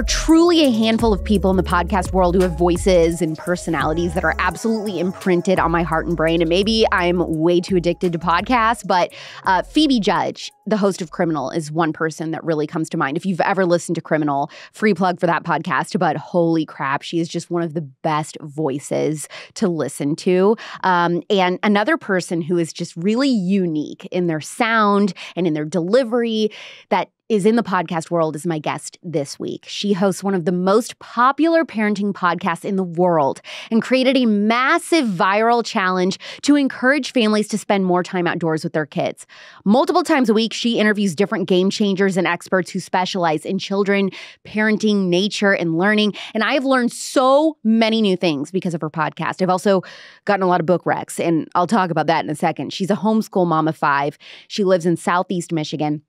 are truly a handful of people in the podcast world who have voices and personalities that are absolutely imprinted on my heart and brain. And maybe I'm way too addicted to podcasts, but uh, Phoebe Judge, the host of Criminal, is one person that really comes to mind. If you've ever listened to Criminal, free plug for that podcast, but holy crap, she is just one of the best voices to listen to. Um, and another person who is just really unique in their sound and in their delivery that is in the podcast world is my guest this week. She hosts one of the most popular parenting podcasts in the world and created a massive viral challenge to encourage families to spend more time outdoors with their kids. Multiple times a week, she interviews different game changers and experts who specialize in children, parenting, nature, and learning. And I've learned so many new things because of her podcast. I've also gotten a lot of book recs, and I'll talk about that in a second. She's a homeschool mom of five. She lives in Southeast Michigan.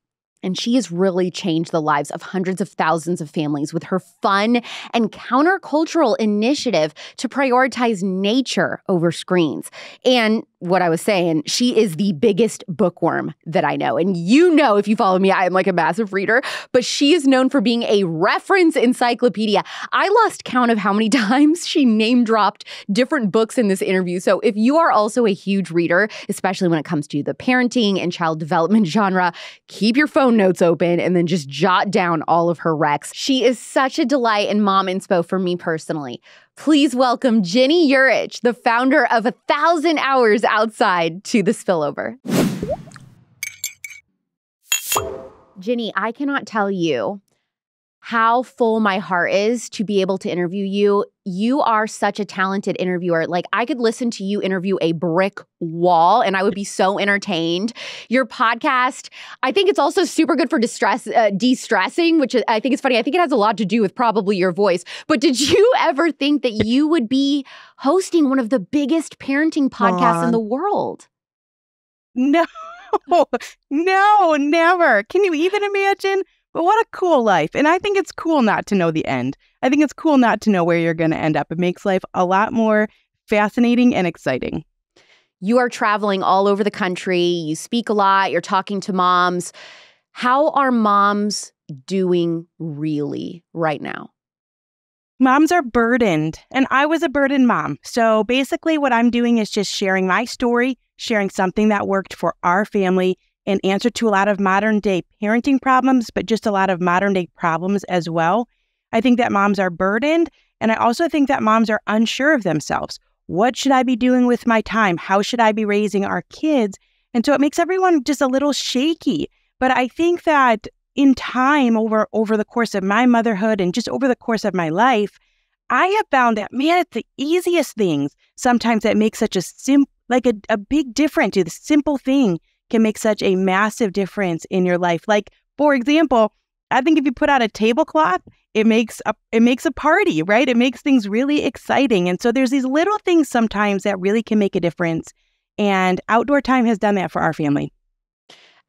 And she has really changed the lives of hundreds of thousands of families with her fun and countercultural initiative to prioritize nature over screens. And what I was saying, she is the biggest bookworm that I know. And you know, if you follow me, I am like a massive reader, but she is known for being a reference encyclopedia. I lost count of how many times she name dropped different books in this interview. So if you are also a huge reader, especially when it comes to the parenting and child development genre, keep your phone notes open and then just jot down all of her recs. She is such a delight and mom inspo for me personally. Please welcome Ginny Yurich, the founder of A Thousand Hours Outside, to the spillover. Ginny, I cannot tell you how full my heart is to be able to interview you. You are such a talented interviewer. Like, I could listen to you interview a brick wall and I would be so entertained. Your podcast, I think it's also super good for distress, uh, de stressing, which I think is funny. I think it has a lot to do with probably your voice. But did you ever think that you would be hosting one of the biggest parenting podcasts in the world? No, no, never. Can you even imagine? But what a cool life. And I think it's cool not to know the end. I think it's cool not to know where you're going to end up. It makes life a lot more fascinating and exciting. You are traveling all over the country. You speak a lot. You're talking to moms. How are moms doing really right now? Moms are burdened, and I was a burdened mom. So basically, what I'm doing is just sharing my story, sharing something that worked for our family, an answer to a lot of modern day parenting problems, but just a lot of modern day problems as well. I think that moms are burdened. And I also think that moms are unsure of themselves. What should I be doing with my time? How should I be raising our kids? And so it makes everyone just a little shaky. But I think that in time over over the course of my motherhood and just over the course of my life, I have found that man, it's the easiest things sometimes that make such a sim like a, a big difference. To the simple thing can make such a massive difference in your life. Like, for example, I think if you put out a tablecloth, it makes a it makes a party, right? It makes things really exciting. And so there's these little things sometimes that really can make a difference. And outdoor time has done that for our family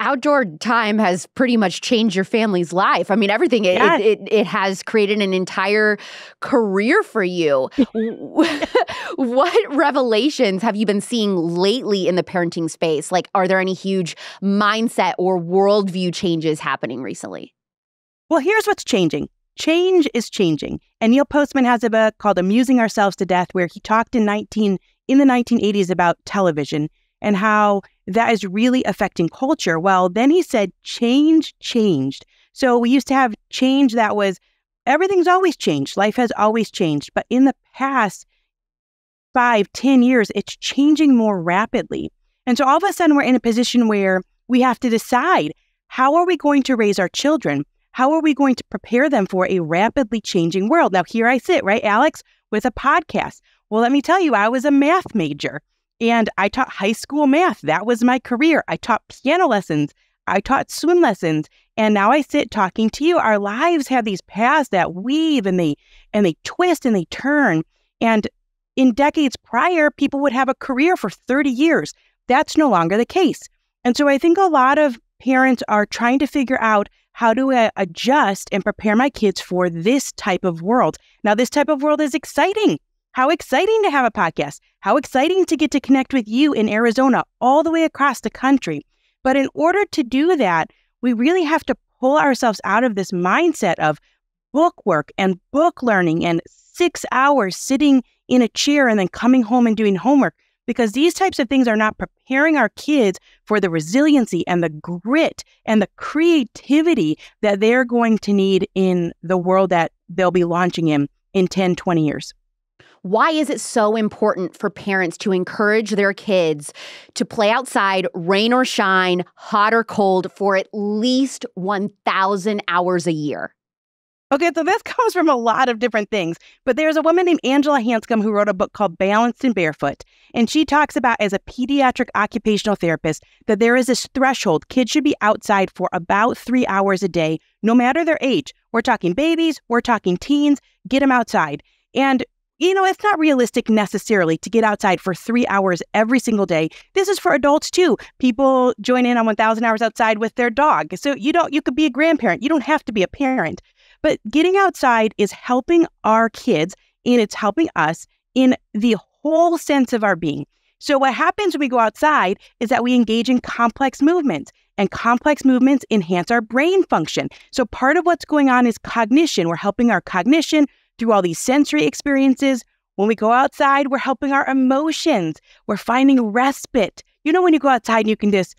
outdoor time has pretty much changed your family's life. I mean, everything. It, yes. it, it, it, has created an entire career for you. what revelations have you been seeing lately in the parenting space? Like, are there any huge mindset or worldview changes happening recently? Well, here's what's changing. Change is changing. And Neil Postman has a book called Amusing Ourselves to Death, where he talked in 19 in the 1980s about television and how that is really affecting culture. Well, then he said change changed. So we used to have change that was everything's always changed. Life has always changed. But in the past five, ten years, it's changing more rapidly. And so all of a sudden, we're in a position where we have to decide how are we going to raise our children? How are we going to prepare them for a rapidly changing world? Now, here I sit, right, Alex, with a podcast. Well, let me tell you, I was a math major. And I taught high school math. That was my career. I taught piano lessons. I taught swim lessons. And now I sit talking to you. Our lives have these paths that weave and they and they twist and they turn. And in decades prior, people would have a career for 30 years. That's no longer the case. And so I think a lot of parents are trying to figure out how do I adjust and prepare my kids for this type of world. Now, this type of world is exciting. How exciting to have a podcast. How exciting to get to connect with you in Arizona, all the way across the country. But in order to do that, we really have to pull ourselves out of this mindset of book work and book learning and six hours sitting in a chair and then coming home and doing homework because these types of things are not preparing our kids for the resiliency and the grit and the creativity that they're going to need in the world that they'll be launching in in 10, 20 years. Why is it so important for parents to encourage their kids to play outside, rain or shine, hot or cold, for at least 1,000 hours a year? Okay, so this comes from a lot of different things, but there's a woman named Angela Hanscom who wrote a book called Balanced and Barefoot. And she talks about, as a pediatric occupational therapist, that there is this threshold. Kids should be outside for about three hours a day, no matter their age. We're talking babies, we're talking teens, get them outside. And you know, it's not realistic necessarily to get outside for three hours every single day. This is for adults too. People join in on 1,000 hours outside with their dog. So you don't, you could be a grandparent. You don't have to be a parent. But getting outside is helping our kids and it's helping us in the whole sense of our being. So, what happens when we go outside is that we engage in complex movements, and complex movements enhance our brain function. So, part of what's going on is cognition. We're helping our cognition through all these sensory experiences. When we go outside, we're helping our emotions. We're finding respite. You know, when you go outside and you can just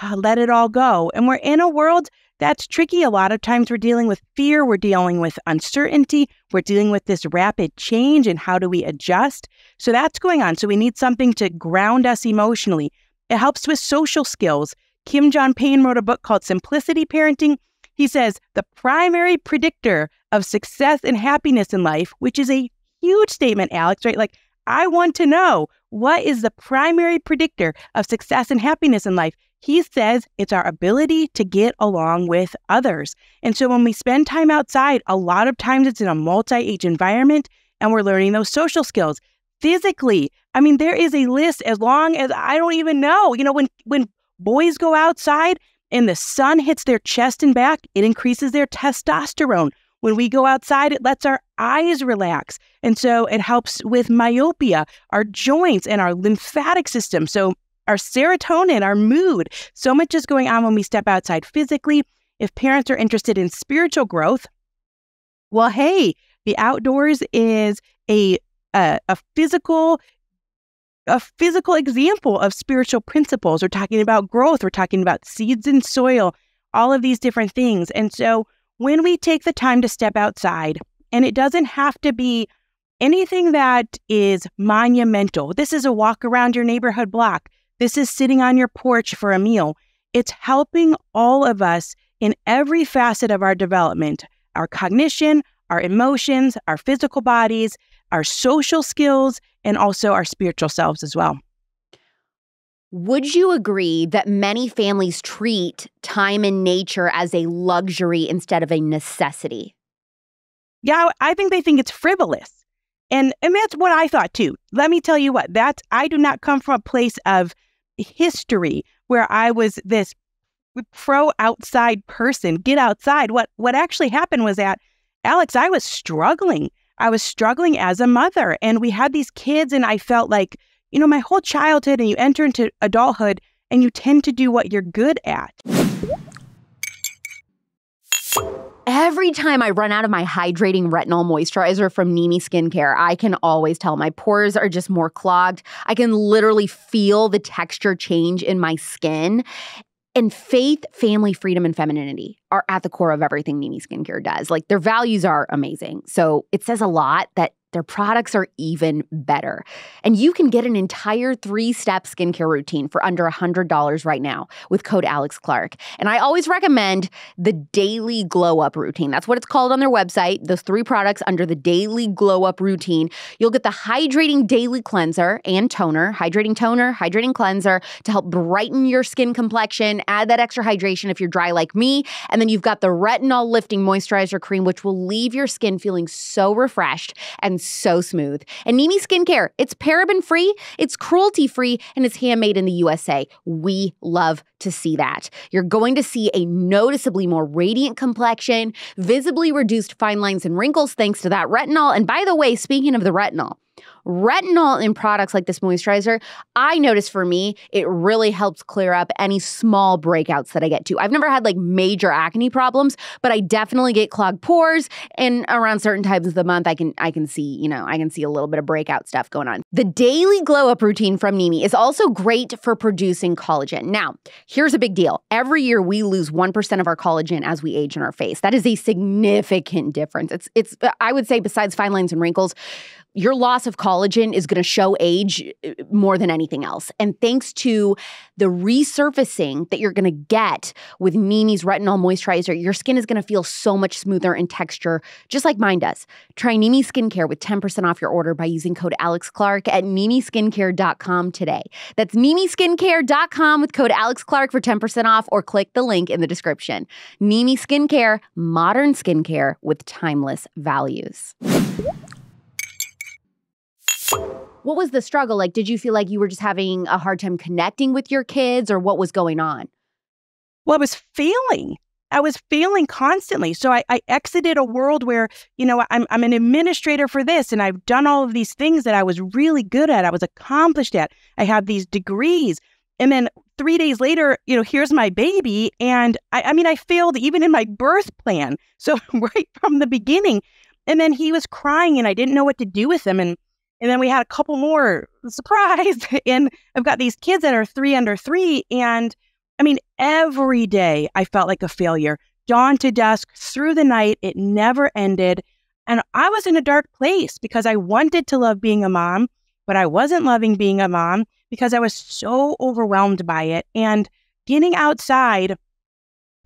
ah, let it all go. And we're in a world that's tricky. A lot of times we're dealing with fear, we're dealing with uncertainty, we're dealing with this rapid change and how do we adjust? So that's going on. So we need something to ground us emotionally. It helps with social skills. Kim John Payne wrote a book called Simplicity Parenting. He says the primary predictor of success and happiness in life, which is a huge statement, Alex, right? Like, I want to know what is the primary predictor of success and happiness in life. He says it's our ability to get along with others. And so when we spend time outside, a lot of times it's in a multi age environment and we're learning those social skills. Physically, I mean, there is a list as long as I don't even know. You know, when, when boys go outside and the sun hits their chest and back, it increases their testosterone. When we go outside, it lets our eyes relax. And so it helps with myopia, our joints, and our lymphatic system. So our serotonin, our mood. So much is going on when we step outside physically. If parents are interested in spiritual growth, well, hey, the outdoors is a a, a physical a physical example of spiritual principles. We're talking about growth. We're talking about seeds in soil, all of these different things. And so when we take the time to step outside, and it doesn't have to be anything that is monumental. This is a walk around your neighborhood block. This is sitting on your porch for a meal. It's helping all of us in every facet of our development our cognition, our emotions, our physical bodies, our social skills, and also our spiritual selves as well. Would you agree that many families treat time in nature as a luxury instead of a necessity? Yeah, I think they think it's frivolous. And and that's what I thought too. Let me tell you what, that's I do not come from a place of history where I was this pro outside person, get outside. What what actually happened was that Alex, I was struggling. I was struggling as a mother and we had these kids and I felt like, you know, my whole childhood and you enter into adulthood and you tend to do what you're good at. Every time I run out of my hydrating retinol moisturizer from Nimi Skincare, I can always tell my pores are just more clogged. I can literally feel the texture change in my skin. And faith, family, freedom, and femininity are at the core of everything Nimi Skincare does. Like their values are amazing. So it says a lot that their products are even better. And you can get an entire three step skincare routine for under $100 right now with code Alex Clark. And I always recommend the Daily Glow Up routine. That's what it's called on their website. Those three products under the Daily Glow Up routine. You'll get the Hydrating Daily Cleanser and Toner, Hydrating Toner, Hydrating Cleanser to help brighten your skin complexion, add that extra hydration if you're dry like me. And then you've got the Retinol Lifting Moisturizer Cream, which will leave your skin feeling so refreshed and so smooth. And Nimi Skincare, it's paraben free, it's cruelty free, and it's handmade in the USA. We love to see that. You're going to see a noticeably more radiant complexion, visibly reduced fine lines and wrinkles thanks to that retinol. And by the way, speaking of the retinol, retinol in products like this moisturizer, I notice for me, it really helps clear up any small breakouts that I get to. I've never had like major acne problems, but I definitely get clogged pores and around certain times of the month I can I can see, you know, I can see a little bit of breakout stuff going on. The daily glow up routine from Nimi is also great for producing collagen. Now, here's a big deal. Every year we lose 1% of our collagen as we age in our face. That is a significant difference. It's it's I would say besides fine lines and wrinkles, your loss of collagen is going to show age uh, more than anything else. And thanks to the resurfacing that you're going to get with Nimi's retinol moisturizer, your skin is going to feel so much smoother in texture, just like mine does. Try Nimi Skincare with 10% off your order by using code Alex Clark at NimiSkincare.com today. That's NimiSkincare.com with code Alex Clark for 10% off or click the link in the description. Nimi Skincare, modern skincare with timeless values. What was the struggle? Like, did you feel like you were just having a hard time connecting with your kids or what was going on? Well, I was failing. I was failing constantly. So I, I, exited a world where, you know, I'm, I'm an administrator for this and I've done all of these things that I was really good at. I was accomplished at. I have these degrees. And then three days later, you know, here's my baby. And I, I mean, I failed even in my birth plan. So right from the beginning. And then he was crying and I didn't know what to do with him. And and then we had a couple more surprise. and I've got these kids that are three under three. And I mean, every day I felt like a failure. Dawn to dusk, through the night, it never ended. And I was in a dark place because I wanted to love being a mom, but I wasn't loving being a mom because I was so overwhelmed by it. And getting outside,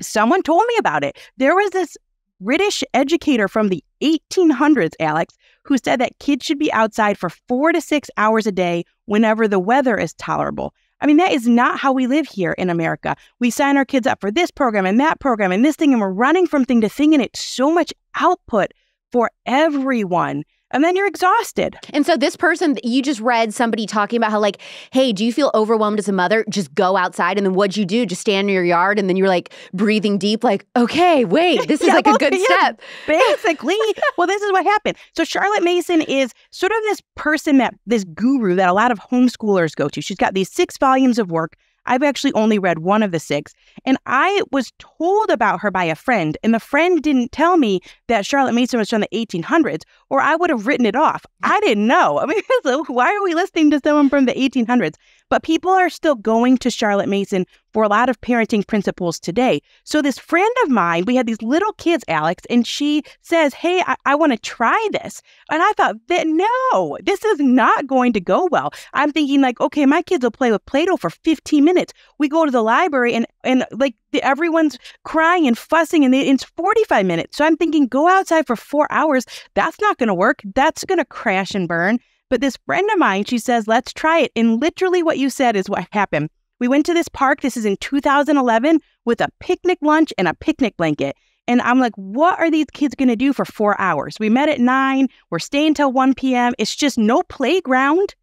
someone told me about it. There was this British educator from the 1800s, Alex, who said that kids should be outside for four to six hours a day whenever the weather is tolerable. I mean, that is not how we live here in America. We sign our kids up for this program and that program and this thing, and we're running from thing to thing, and it's so much output for everyone and then you're exhausted. And so this person you just read somebody talking about how like, hey, do you feel overwhelmed as a mother? Just go outside and then what'd you do? Just stand in your yard and then you're like breathing deep, like, okay, wait, this is yeah, like a good yeah, step. Basically. well, this is what happened. So Charlotte Mason is sort of this person that this guru that a lot of homeschoolers go to. She's got these six volumes of work I've actually only read one of the six. And I was told about her by a friend, and the friend didn't tell me that Charlotte Mason was from the 1800s, or I would have written it off. I didn't know. I mean, so why are we listening to someone from the 1800s? But people are still going to Charlotte Mason for a lot of parenting principles today. So, this friend of mine, we had these little kids, Alex, and she says, Hey, I, I want to try this. And I thought that no, this is not going to go well. I'm thinking, like, okay, my kids will play with Play Doh for 15 minutes. We go to the library and, and like, the, everyone's crying and fussing, and they, it's 45 minutes. So, I'm thinking, go outside for four hours. That's not going to work. That's going to crash and burn. But this friend of mine, she says, let's try it. And literally what you said is what happened. We went to this park, this is in 2011, with a picnic lunch and a picnic blanket. And I'm like, what are these kids going to do for four hours? We met at nine. We're staying till 1 p.m. It's just no playground,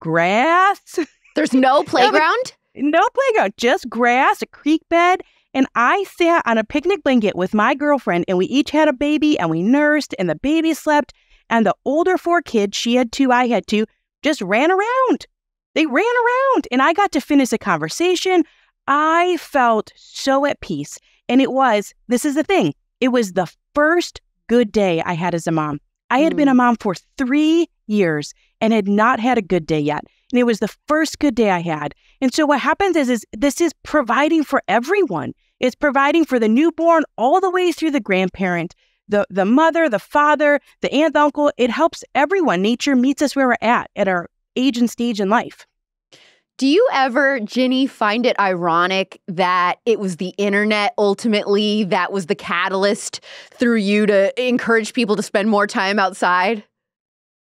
grass. There's no playground? no playground, just grass, a creek bed. And I sat on a picnic blanket with my girlfriend, and we each had a baby, and we nursed, and the baby slept. And the older four kids, she had two, I had two, just ran around. They ran around and I got to finish a conversation. I felt so at peace. And it was, this is the thing, it was the first good day I had as a mom. I had mm. been a mm. mom for three years and had not had a good day yet. And it was the first good day I had. And so what happens is, is this is providing for everyone. It's providing for the newborn all the way through the grandparent the the mother, the father, the aunt, the uncle. It helps everyone. Nature meets us where we're at at our age and stage in life. Do you ever, Ginny, find it ironic that it was the internet ultimately that was the catalyst through you to encourage people to spend more time outside?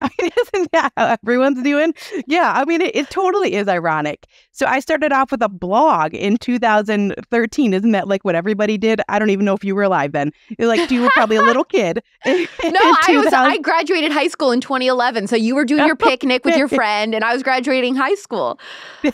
I mean, isn't that how everyone's doing? Yeah, I mean, it, it, totally is ironic. So I started off with a blog in 2013. Isn't that like what everybody did? I don't even know if you were alive then. You're like, you were probably a little kid. no, I was. I graduated high school in 2011. So you were doing your picnic with your friend, and I was graduating high school.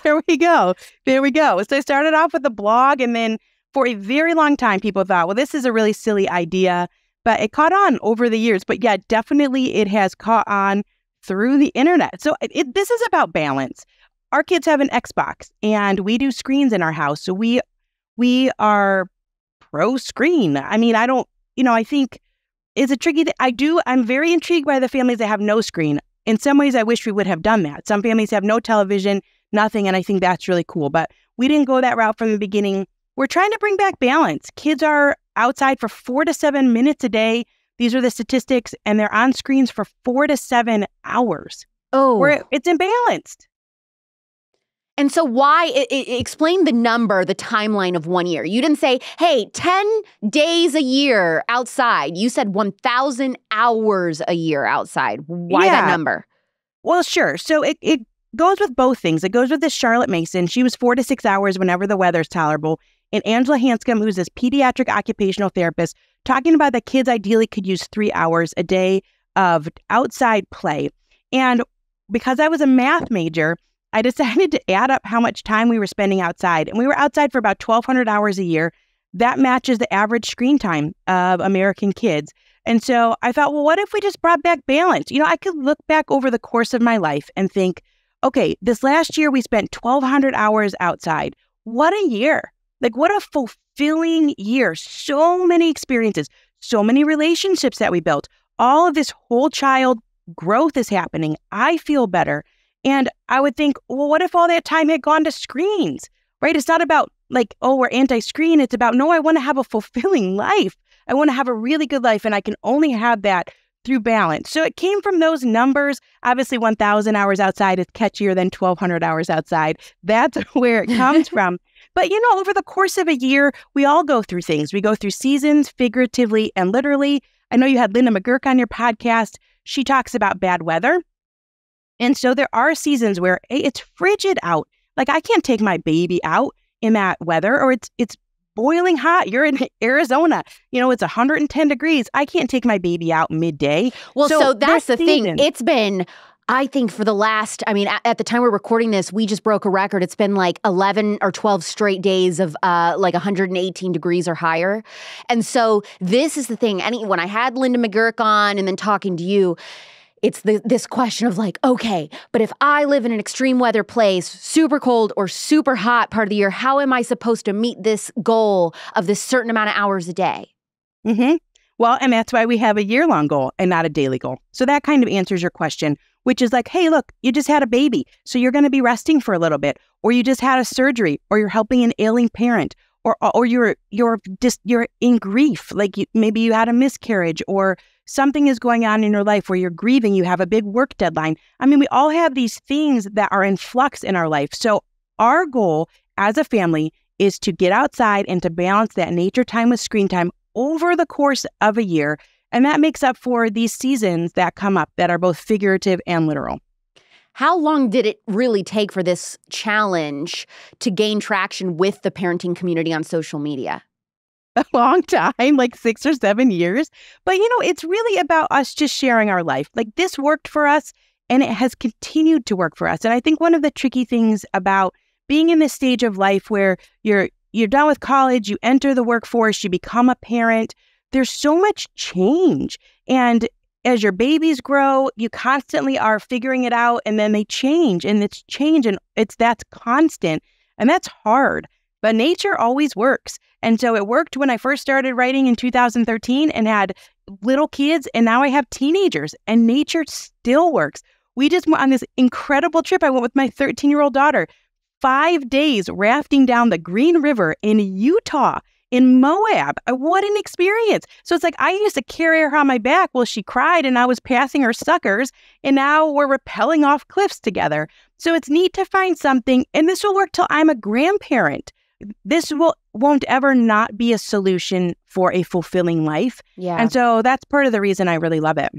There we go. There we go. So I started off with a blog, and then for a very long time, people thought, well, this is a really silly idea but it caught on over the years. But yeah, definitely it has caught on through the internet. So it, this is about balance. Our kids have an Xbox and we do screens in our house. So we we are pro screen. I mean, I don't, you know, I think it's a tricky I do I'm very intrigued by the families that have no screen. In some ways I wish we would have done that. Some families have no television, nothing, and I think that's really cool. But we didn't go that route from the beginning. We're trying to bring back balance. Kids are outside for four to seven minutes a day. These are the statistics, and they're on screens for four to seven hours. Oh, where it's imbalanced. And so, why it, it, explain the number, the timeline of one year? You didn't say, hey, 10 days a year outside. You said 1,000 hours a year outside. Why yeah. that number? Well, sure. So, it, it goes with both things. It goes with this Charlotte Mason. She was four to six hours whenever the weather's tolerable. And Angela Hanscom, who's this pediatric occupational therapist, talking about that kids ideally could use three hours a day of outside play. And because I was a math major, I decided to add up how much time we were spending outside. And we were outside for about 1,200 hours a year. That matches the average screen time of American kids. And so I thought, well, what if we just brought back balance? You know, I could look back over the course of my life and think, okay, this last year we spent 1,200 hours outside. What a year. Like, what a fulfilling year. So many experiences, so many relationships that we built. All of this whole child growth is happening. I feel better. And I would think, well, what if all that time had gone to screens, right? It's not about like, oh, we're anti screen. It's about, no, I want to have a fulfilling life. I want to have a really good life. And I can only have that through balance. So it came from those numbers. Obviously, 1,000 hours outside is catchier than 1,200 hours outside. That's where it comes from. But you know, over the course of a year, we all go through things. We go through seasons, figuratively and literally. I know you had Linda McGurk on your podcast. She talks about bad weather. And so there are seasons where it's frigid out. Like I can't take my baby out in that weather or it's it's boiling hot. You're in Arizona. You know, it's 110 degrees. I can't take my baby out midday. Well, so, so that's the season, thing. It's been I think for the last, I mean, at, the time we're recording this, we just broke a record. It's been like 11 or 12 straight days of uh, like 118 degrees or higher. And so this is the thing. Any when I had Linda McGurk on and then talking to you, it's the, this question of like, okay, but if I live in an extreme weather place, super cold or super hot part of the year, how am I supposed to meet this goal of this certain amount of hours a day? Mm-hmm. Well, and that's why we have a year long goal and not a daily goal. So that kind of answers your question, which is like, hey, look, you just had a baby. So you're going to be resting for a little bit, or you just had a surgery, or you're helping an ailing parent, or, or you're, you're just, you're in grief. Like you, maybe you had a miscarriage or something is going on in your life where you're grieving, you have a big work deadline. I mean, we all have these things that are in flux in our life. So, our goal as a family is to get outside and to balance that nature time with screen time over the course of a year. And that makes up for these seasons that come up that are both figurative and literal. How long did it really take for this challenge to gain traction with the parenting community on social media? a long time, like six or seven years. But, you know, it's really about us just sharing our life. Like this worked for us and it has continued to work for us. And I think one of the tricky things about being in this stage of life where you're you're done with college, you enter the workforce, you become a parent, there's so much change. And as your babies grow, you constantly are figuring it out and then they change and it's change and it's that's constant and that's hard. But nature always works. And so it worked when I first started writing in 2013 and had little kids. And now I have teenagers, and nature still works. We just went on this incredible trip. I went with my 13 year old daughter, five days rafting down the Green River in Utah in Moab. Uh, what an experience. So it's like I used to carry her on my back while she cried and I was passing her suckers, and now we're rappelling off cliffs together. So it's neat to find something, and this will work till I'm a grandparent this will won't ever not be a solution for a fulfilling life. Yeah. And so that's part of the reason I really love it.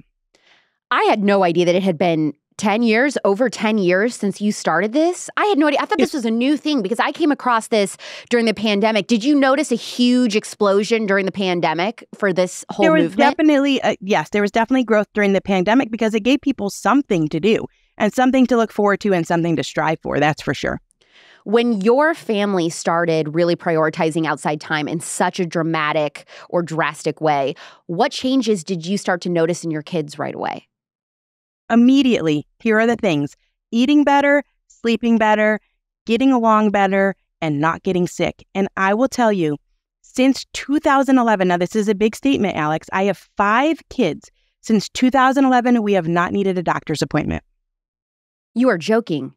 I had no idea that it had been 10 years, over 10 years since you started this. I had no idea. I thought this was a new thing because I came across this during the pandemic. Did you notice a huge explosion during the pandemic for this whole there was movement? Definitely, uh, yes, there was definitely growth during the pandemic because it gave people something to do and something to look forward to and something to strive for. That's for sure. When your family started really prioritizing outside time in such a dramatic or drastic way, what changes did you start to notice in your kids right away? Immediately, here are the things eating better, sleeping better, getting along better, and not getting sick. And I will tell you, since 2011, now this is a big statement, Alex, I have five kids. Since 2011, we have not needed a doctor's appointment. You are joking.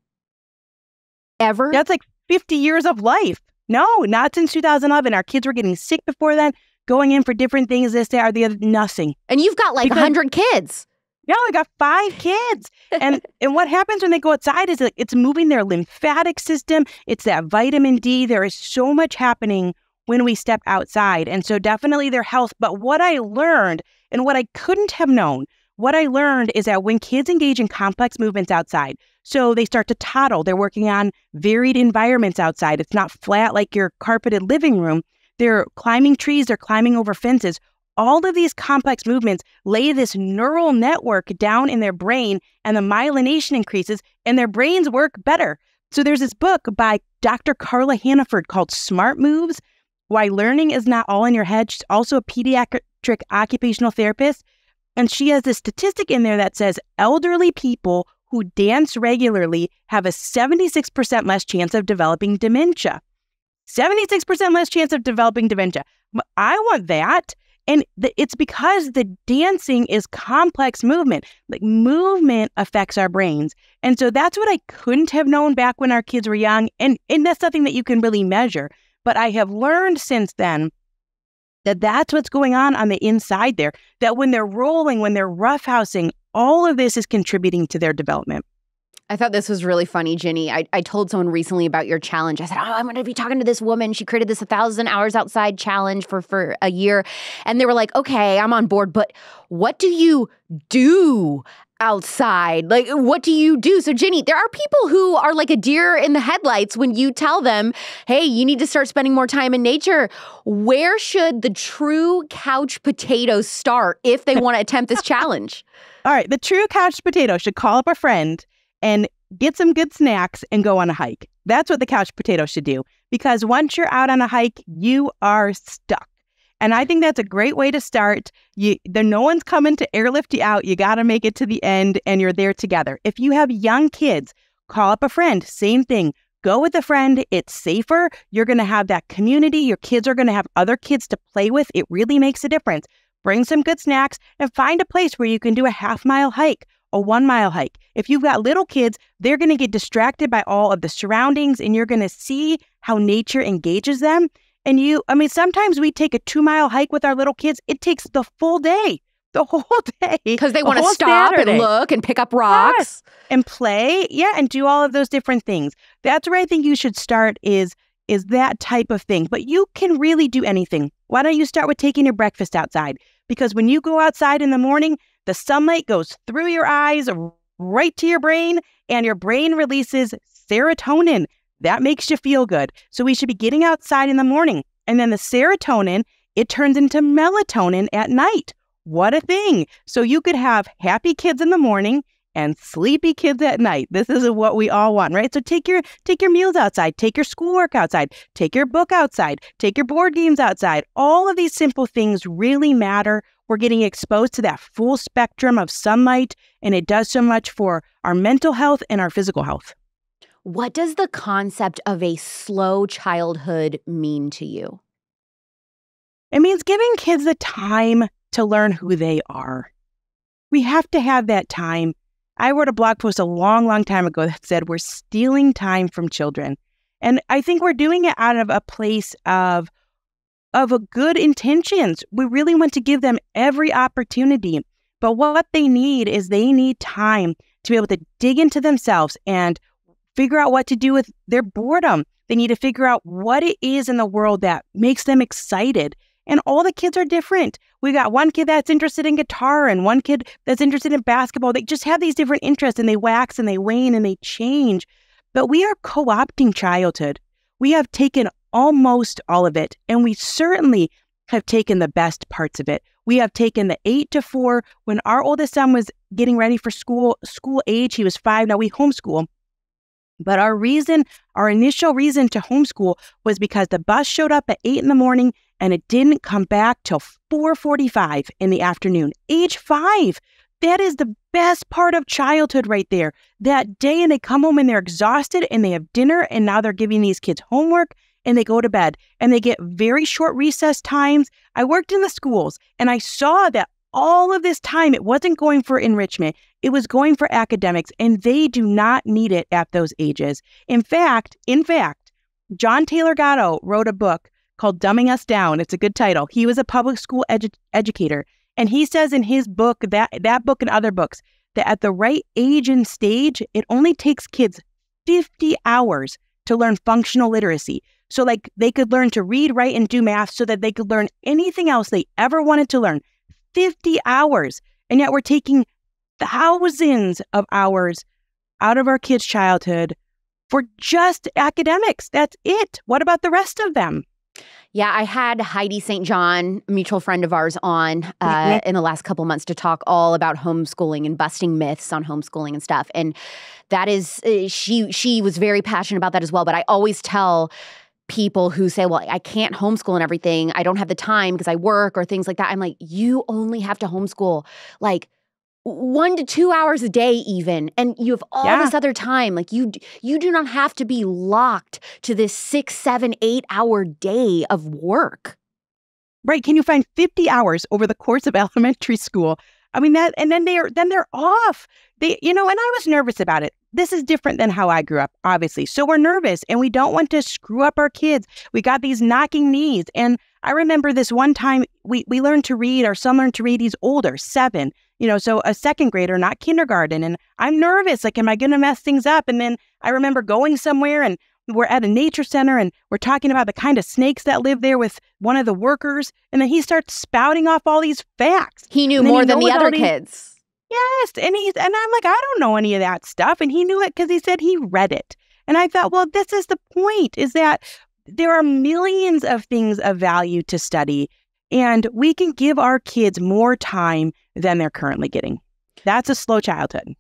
Ever? That's like 50 years of life. No, not since 2011. Our kids were getting sick before then, going in for different things, this, that, or the other, nothing. And you've got like a 100 kids. Yeah, I got five kids. And and what happens when they go outside is like it's moving their lymphatic system. It's that vitamin D. There is so much happening when we step outside. And so definitely their health. But what I learned and what I couldn't have known, what I learned is that when kids engage in complex movements outside, so they start to toddle, they're working on varied environments outside. It's not flat like your carpeted living room. They're climbing trees, they're climbing over fences all of these complex movements lay this neural network down in their brain and the myelination increases and their brains work better. So there's this book by Dr. Carla Hannaford called Smart Moves Why Learning is Not All in Your Head. She's also a pediatric occupational therapist. And she has this statistic in there that says elderly people who dance regularly have a 76% less chance of developing dementia. 76% less chance of developing dementia. I want that. And it's because the dancing is complex movement. Like movement affects our brains. And so that's what I couldn't have known back when our kids were young. And, and that's nothing that you can really measure. But I have learned since then that that's what's going on on the inside there. That when they're rolling, when they're roughhousing, all of this is contributing to their development. I thought this was really funny, Ginny. I, I told someone recently about your challenge. I said, Oh, I'm going to be talking to this woman. She created this 1,000 hours outside challenge for, for a year. And they were like, Okay, I'm on board. But what do you do outside? Like, what do you do? So, Ginny, there are people who are like a deer in the headlights when you tell them, hey, you need to start spending more time in nature. Where should the true couch potato start if they want to attempt this challenge? All right. The true couch potato should call up a friend and get some good snacks and go on a hike. That's what the couch potato should do because once you're out on a hike, you are stuck. And I think that's a great way to start. You there no one's coming to airlift you out. You got to make it to the end and you're there together. If you have young kids, call up a friend. Same thing. Go with a friend. It's safer. You're going to have that community. Your kids are going to have other kids to play with. It really makes a difference. Bring some good snacks and find a place where you can do a half mile hike a one mile hike. If you've got little kids, they're going to get distracted by all of the surroundings and you're going to see how nature engages them. And you, I mean, sometimes we take a two mile hike with our little kids, it takes the full day. The whole day. Because they want to stop Saturday. and look and pick up rocks. Yes. And play. Yeah. And do all of those different things. That's where I think you should start is is that type of thing. But you can really do anything. Why don't you start with taking your breakfast outside? Because when you go outside in the morning, the sunlight goes through your eyes right to your brain, and your brain releases serotonin. That makes you feel good. So we should be getting outside in the morning. And then the serotonin, it turns into melatonin at night. What a thing. So you could have happy kids in the morning and sleepy kids at night. This is what we all want, right? So take your take your meals outside, take your schoolwork outside, take your book outside, take your board games outside. All of these simple things really matter we're getting exposed to that full spectrum of sunlight, and it does so much for our mental health and our physical health. What does the concept of a slow childhood mean to you? It means giving kids the time to learn who they are. We have to have that time. I wrote a blog post a long, long time ago that said we're stealing time from children. And I think we're doing it out of a place of of a good intentions. We really want to give them every opportunity. But what they need is they need time to be able to dig into themselves and figure out what to do with their boredom. They need to figure out what it is in the world that makes them excited. And all the kids are different. We got one kid that's interested in guitar and one kid that's interested in basketball. They just have these different interests and they wax and they wane and they change. But we are co opting childhood. We have taken almost all of it. And we certainly have taken the best parts of it. We have taken the eight to four when our oldest son was getting ready for school, school age. He was five. Now we homeschool. But our reason, our initial reason to homeschool was because the bus showed up at eight in the morning and it didn't come back till 4:45 in the afternoon. Age five. that is the best part of childhood right there. That day, and they come home and they're exhausted and they have dinner, and now they're giving these kids homework and they go to bed and they get very short recess times. I worked in the schools and I saw that all of this time it wasn't going for enrichment, it was going for academics, and they do not need it at those ages. In fact, in fact, John Taylor Gatto wrote a book called Dumbing Us Down. It's a good title. He was a public school edu- educator, and he says in his book that that book and other books that at the right age and stage, it only takes kids 50 hours to learn functional literacy. So, like, they could learn to read, write, and do math so that they could learn anything else they ever wanted to learn. 50 hours. And yet, we're taking thousands of hours out of our kids' childhood for just academics. That's it. What about the rest of them? Yeah, I had Heidi St. John, a mutual friend of ours, on uh, in the last couple months to talk all about homeschooling and busting myths on homeschooling and stuff. And that is, uh, she she was very passionate about that as well. But I always tell people who say, well, I can't homeschool and everything. I don't have the time because I work or things like that. I'm like, you only have to homeschool like one to two hours a day even and you have all yeah. this other time like you you do not have to be locked to this six seven eight hour day of work right can you find 50 hours over the course of elementary school i mean that and then they're then they're off they you know and i was nervous about it this is different than how I grew up, obviously. So we're nervous and we don't want to screw up our kids. We got these knocking knees. And I remember this one time we, we learned to read, our son learned to read. He's older, seven, you know, so a second grader, not kindergarten. And I'm nervous. Like, am I going to mess things up? And then I remember going somewhere and we're at a nature center and we're talking about the kind of snakes that live there with one of the workers. And then he starts spouting off all these facts. He knew more he than the other kids. Yes. And he's, and I'm like, I don't know any of that stuff. And he knew it because he said he read it. And I thought, well, this is the point is that there are millions of things of value to study, and we can give our kids more time than they're currently getting. That's a slow childhood.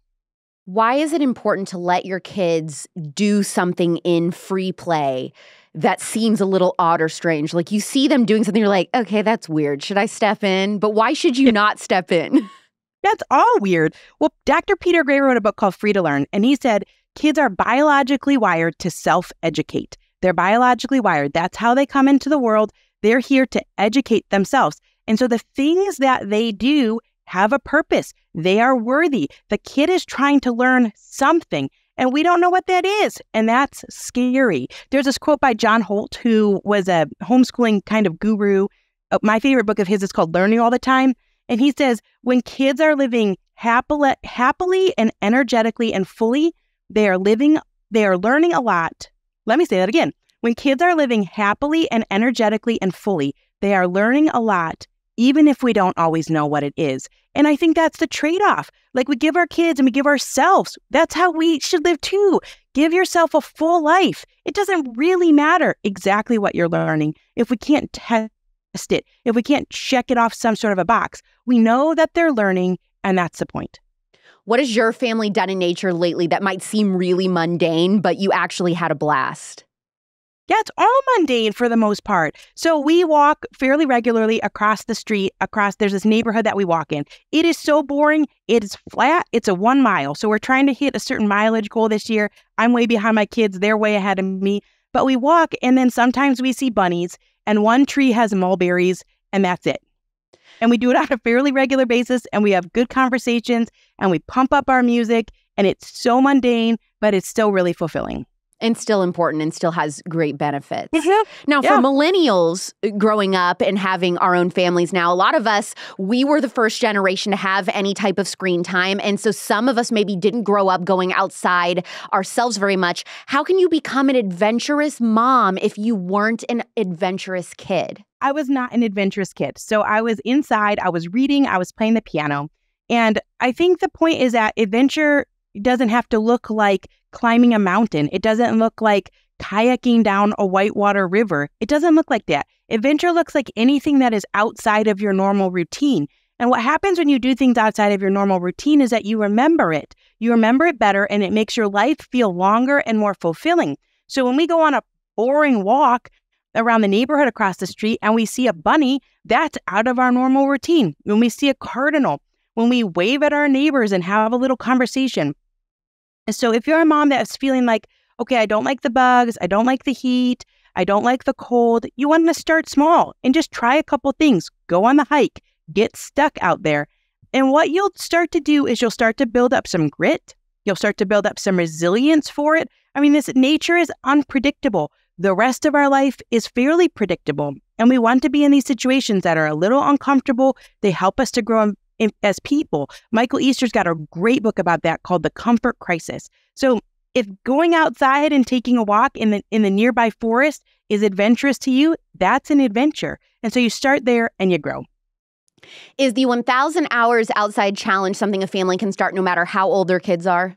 Why is it important to let your kids do something in free play that seems a little odd or strange? Like you see them doing something, you're like, okay, that's weird. Should I step in? But why should you not step in? That's all weird. Well, Dr. Peter Gray wrote a book called Free to Learn, and he said kids are biologically wired to self educate. They're biologically wired. That's how they come into the world. They're here to educate themselves. And so the things that they do have a purpose. They are worthy. The kid is trying to learn something, and we don't know what that is. And that's scary. There's this quote by John Holt, who was a homeschooling kind of guru. Uh, my favorite book of his is called Learning All the Time. And he says, when kids are living happily, happily and energetically and fully, they are living, they are learning a lot. Let me say that again. When kids are living happily and energetically and fully, they are learning a lot, even if we don't always know what it is. And I think that's the trade off. Like we give our kids and we give ourselves. That's how we should live too. Give yourself a full life. It doesn't really matter exactly what you're learning if we can't test it, if we can't check it off some sort of a box. We know that they're learning, and that's the point. What has your family done in nature lately that might seem really mundane, but you actually had a blast? It's all mundane for the most part. So we walk fairly regularly across the street, across there's this neighborhood that we walk in. It is so boring. It is flat. It's a one mile. So we're trying to hit a certain mileage goal this year. I'm way behind my kids. They're way ahead of me. But we walk and then sometimes we see bunnies and one tree has mulberries, and that's it. And we do it on a fairly regular basis, and we have good conversations, and we pump up our music, and it's so mundane, but it's still really fulfilling and still important and still has great benefits. Mm-hmm. Now, yeah. for millennials uh, growing up and having our own families now, a lot of us, we were the first generation to have any type of screen time. And so some of us maybe didn't grow up going outside ourselves very much. How can you become an adventurous mom if you weren't an adventurous kid? I was not an adventurous kid. So I was inside, I was reading, I was playing the piano. And I think the point is that adventure doesn't have to look like climbing a mountain. It doesn't look like kayaking down a whitewater river. It doesn't look like that. Adventure looks like anything that is outside of your normal routine. And what happens when you do things outside of your normal routine is that you remember it. You remember it better and it makes your life feel longer and more fulfilling. So when we go on a boring walk around the neighborhood across the street and we see a bunny, that's out of our normal routine. When we see a cardinal, when we wave at our neighbors and have a little conversation. And so if you're a mom that's feeling like, okay, I don't like the bugs, I don't like the heat, I don't like the cold, you want to start small and just try a couple things. Go on the hike, get stuck out there. And what you'll start to do is you'll start to build up some grit. You'll start to build up some resilience for it. I mean, this nature is unpredictable. The rest of our life is fairly predictable. And we want to be in these situations that are a little uncomfortable. They help us to grow as people. Michael Easter's got a great book about that called The Comfort Crisis. So if going outside and taking a walk in the in the nearby forest is adventurous to you, that's an adventure. And so you start there and you grow. Is the 1000 hours outside challenge something a family can start no matter how old their kids are?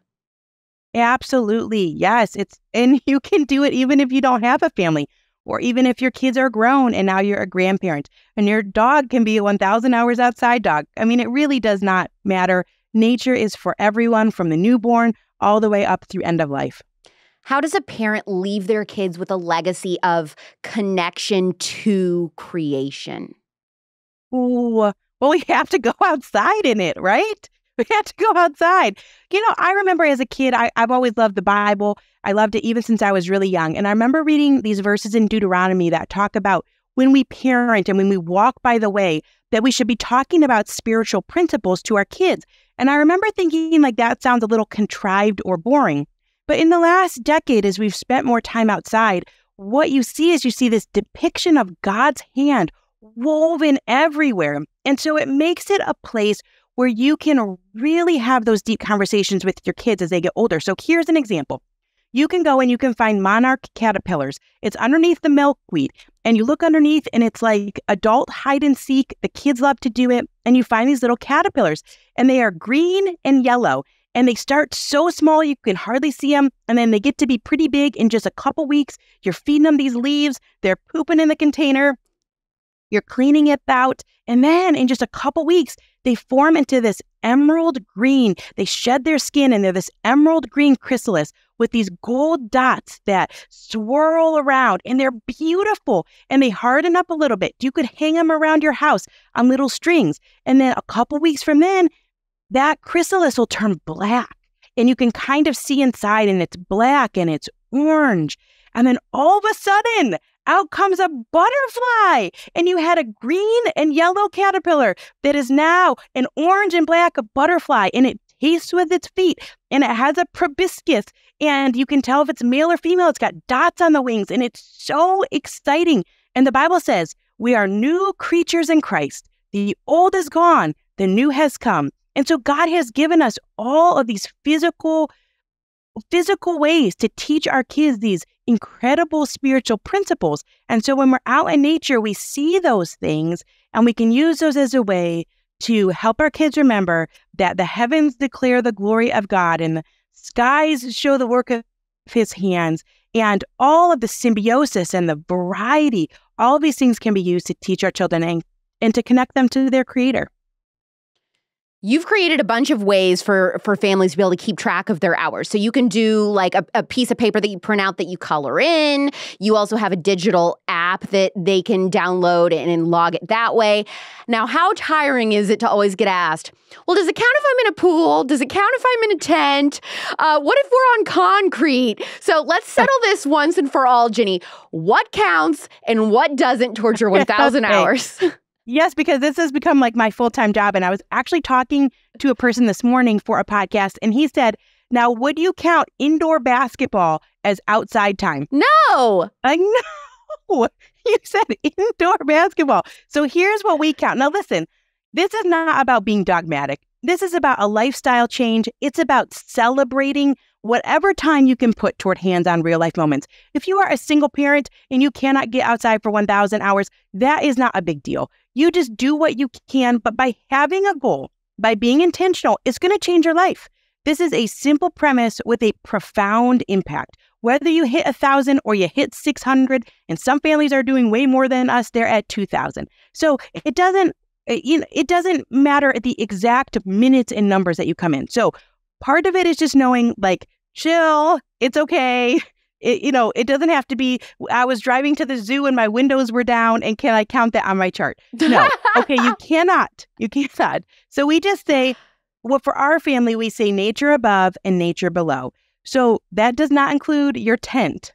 Absolutely. Yes, it's and you can do it even if you don't have a family or even if your kids are grown and now you're a grandparent and your dog can be a 1000 hours outside dog. I mean, it really does not matter. Nature is for everyone from the newborn all the way up through end of life. How does a parent leave their kids with a legacy of connection to creation? Ooh, well, we have to go outside in it, right? We had to go outside. You know, I remember as a kid, I, I've always loved the Bible. I loved it even since I was really young. And I remember reading these verses in Deuteronomy that talk about when we parent and when we walk by the way, that we should be talking about spiritual principles to our kids. And I remember thinking, like, that sounds a little contrived or boring. But in the last decade, as we've spent more time outside, what you see is you see this depiction of God's hand woven everywhere. And so it makes it a place where you can really have those deep conversations with your kids as they get older. So here's an example. You can go and you can find monarch caterpillars. It's underneath the milkweed. And you look underneath and it's like adult hide and seek. The kids love to do it. And you find these little caterpillars and they are green and yellow. And they start so small you can hardly see them. And then they get to be pretty big in just a couple weeks. You're feeding them these leaves. They're pooping in the container. You're cleaning it out. And then in just a couple weeks, they form into this emerald green. They shed their skin and they're this emerald green chrysalis with these gold dots that swirl around and they're beautiful and they harden up a little bit. You could hang them around your house on little strings. And then a couple weeks from then, that chrysalis will turn black and you can kind of see inside and it's black and it's orange. And then all of a sudden, out comes a butterfly. And you had a green and yellow caterpillar that is now an orange and black butterfly. And it tastes with its feet and it has a proboscis. And you can tell if it's male or female. It's got dots on the wings and it's so exciting. And the Bible says, we are new creatures in Christ. The old is gone, the new has come. And so God has given us all of these physical physical ways to teach our kids these incredible spiritual principles. And so when we're out in nature, we see those things and we can use those as a way to help our kids remember that the heavens declare the glory of God and the skies show the work of his hands. And all of the symbiosis and the variety, all of these things can be used to teach our children and, and to connect them to their creator. You've created a bunch of ways for for families to be able to keep track of their hours. So you can do like a, a, piece of paper that you print out that you color in. You also have a digital app that they can download and, and log it that way. Now, how tiring is it to always get asked? Well, does it count if I'm in a pool? Does it count if I'm in a tent? Uh, what if we're on concrete? So let's settle this once and for all, Ginny. What counts and what doesn't towards your 1,000 okay. hours? Yes, because this has become like my full time job. And I was actually talking to a person this morning for a podcast, and he said, Now, would you count indoor basketball as outside time? No. I know. You said indoor basketball. So here's what we count. Now, listen, this is not about being dogmatic. This is about a lifestyle change. It's about celebrating whatever time you can put toward hands on real life moments. If you are a single parent and you cannot get outside for 1,000 hours, that is not a big deal. You just do what you can, but by having a goal, by being intentional, it's going to change your life. This is a simple premise with a profound impact. Whether you hit a thousand or you hit 600, and some families are doing way more than us, they're at 2,000. So it doesn't, you know, it doesn't matter the exact minutes and numbers that you come in. So part of it is just knowing like, chill, it's okay. It, you know, it doesn't have to be. I was driving to the zoo and my windows were down, and can I count that on my chart? No. okay, you cannot. You cannot. So we just say, well, for our family, we say nature above and nature below. So that does not include your tent.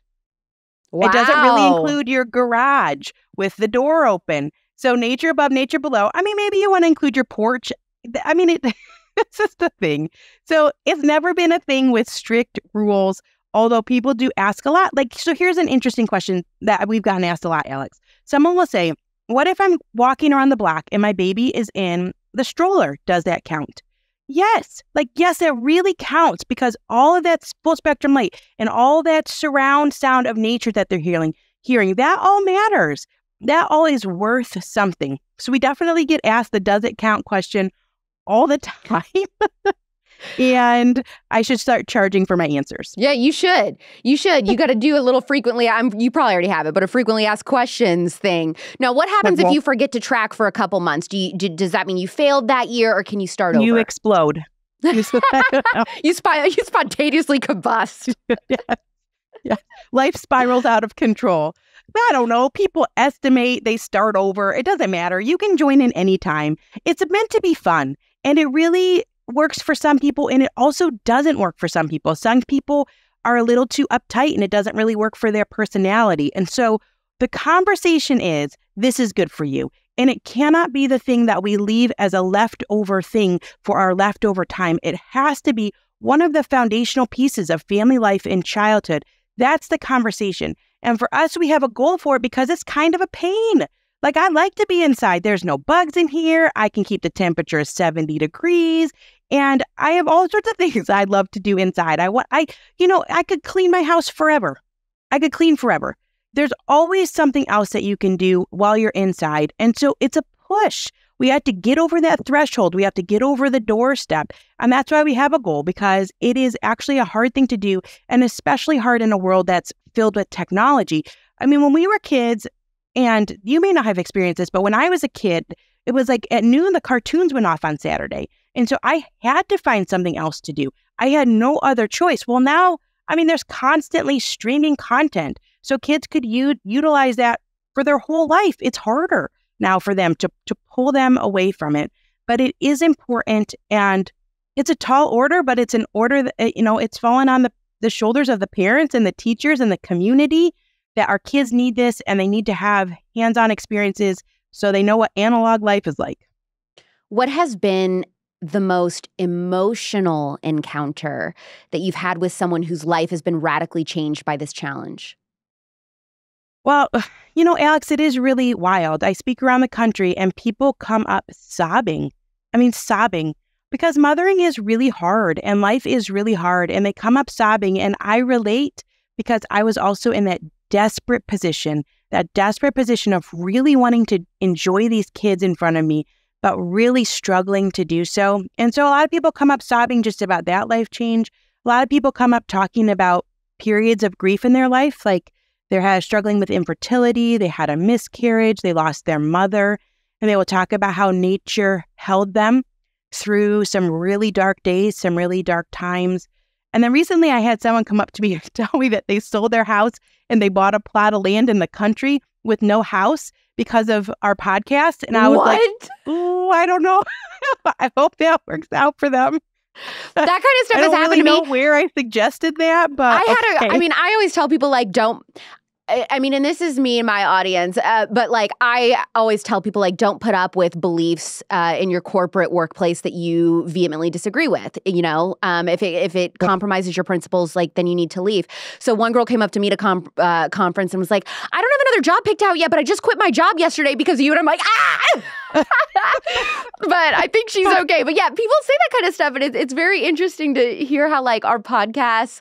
Wow. It doesn't really include your garage with the door open. So nature above, nature below. I mean, maybe you want to include your porch. I mean, it. it's just the thing. So it's never been a thing with strict rules. Although people do ask a lot. Like, so here's an interesting question that we've gotten asked a lot, Alex. Someone will say, What if I'm walking around the block and my baby is in the stroller? Does that count? Yes. Like, yes, it really counts because all of that full spectrum light and all that surround sound of nature that they're hearing, hearing, that all matters. That all is worth something. So we definitely get asked the does it count question all the time. and I should start charging for my answers. Yeah, you should. You should. You got to do a little frequently. I'm. You probably already have it, but a frequently asked questions thing. Now, what happens if you forget to track for a couple months? Do you? Do, does that mean you failed that year, or can you start over? You explode. you, you, spi- you spontaneously combust. yeah. yeah, life spirals out of control. I don't know. People estimate, they start over. It doesn't matter. You can join in anytime. It's meant to be fun. And it really works for some people and it also doesn't work for some people. Some people are a little too uptight and it doesn't really work for their personality. And so the conversation is this is good for you. And it cannot be the thing that we leave as a leftover thing for our leftover time. It has to be one of the foundational pieces of family life in childhood. That's the conversation. And for us, we have a goal for it because it's kind of a pain. Like, I like to be inside. There's no bugs in here. I can keep the temperature 70 degrees. And I have all sorts of things I'd love to do inside. I want, I, you know, I could clean my house forever. I could clean forever. There's always something else that you can do while you're inside. And so it's a push. We have to get over that threshold. We have to get over the doorstep. And that's why we have a goal because it is actually a hard thing to do and especially hard in a world that's filled with technology. I mean, when we were kids, and you may not have experienced this, but when I was a kid, it was like at noon, the cartoons went off on Saturday. And so I had to find something else to do. I had no other choice. Well, now, I mean, there's constantly streaming content. So kids could u- utilize that for their whole life. It's harder now for them to, to pull them away from it. But it is important and it's a tall order, but it's an order that, eh, you know, it's fallen on the, the shoulders of the parents and the teachers and the community that our kids need this and they need to have hands on experiences so they know what analog life is like. What has been the most emotional encounter that you've had with someone whose life has been radically changed by this challenge? Well, you know, Alex, it is really wild. I speak around the country and people come up sobbing. I mean, sobbing because mothering is really hard and life is really hard. And they come up sobbing. And I relate because I was also in that desperate position, that desperate position of really wanting to enjoy these kids in front of me, but really struggling to do so. And so a lot of people come up sobbing just about that life change. A lot of people come up talking about periods of grief in their life, like they're struggling with infertility, they had a miscarriage, they lost their mother, and they will talk about how nature held them through some really dark days, some really dark times. And then recently I had someone come up to me and tell me that they sold their house and they bought a plot of land in the country with no house because of our podcast. And I was what? like, oh, I don't know. I hope that works out for them. That kind of stuff I has don't happened really to know me. where I suggested that, but I had okay. a, I mean, I always tell people like, don't. I mean, and this is me and my audience, uh, but like I always tell people, like, don't put up with beliefs uh, in your corporate workplace that you vehemently disagree with. You know, um, if it if it compromises your principles, like then you need to leave. So one girl came up to me at a com- uh, conference and was like, "I don't have another job picked out yet, but I just quit my job yesterday because of you." And I'm like, ah. but I think she's okay. But yeah, people say that kind of stuff, and it's it's very interesting to hear how like our podcasts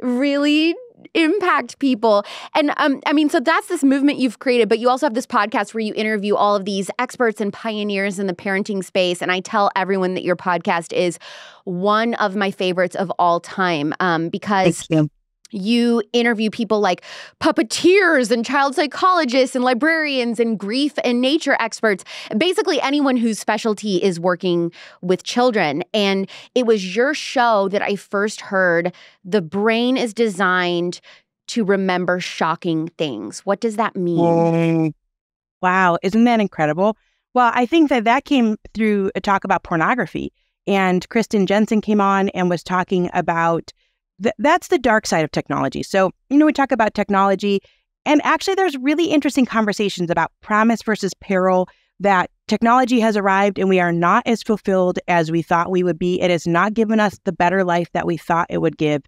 really impact people. And um, I mean, so that's this movement you've created, but you also have this podcast where you interview all of these experts and pioneers in the parenting space. And I tell everyone that your podcast is one of my favorites of all time um, because you. interview people like puppeteers and child psychologists and librarians and grief and nature experts, basically anyone whose specialty is working with children. And it was your show that I first heard the brain is designed to remember shocking things. What does that mean? Wow, isn't that incredible? Well, I think that that came through a talk about pornography. And Kristen Jensen came on and was talking about th- that's the dark side of technology. So, you know, we talk about technology, and actually, there's really interesting conversations about promise versus peril that technology has arrived and we are not as fulfilled as we thought we would be. It has not given us the better life that we thought it would give.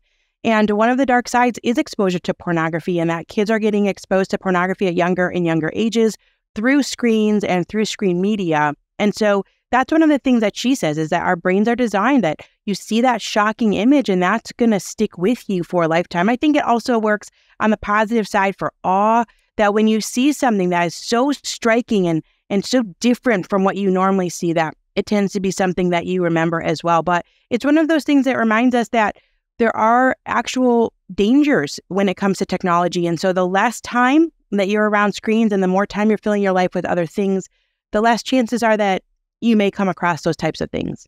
And one of the dark sides is exposure to pornography, and that kids are getting exposed to pornography at younger and younger ages through screens and through screen media. And so that's one of the things that she says is that our brains are designed that you see that shocking image and that's going to stick with you for a lifetime. I think it also works on the positive side for awe that when you see something that is so striking and and so different from what you normally see that it tends to be something that you remember as well. But it's one of those things that reminds us that there are actual dangers when it comes to technology. And so the less time that you're around screens and the more time you're filling your life with other things, the less chances are that you may come across those types of things.